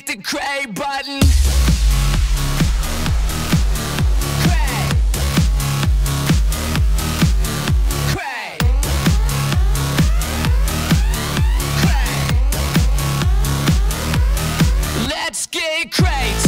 hit the cray button. Let's get crazy.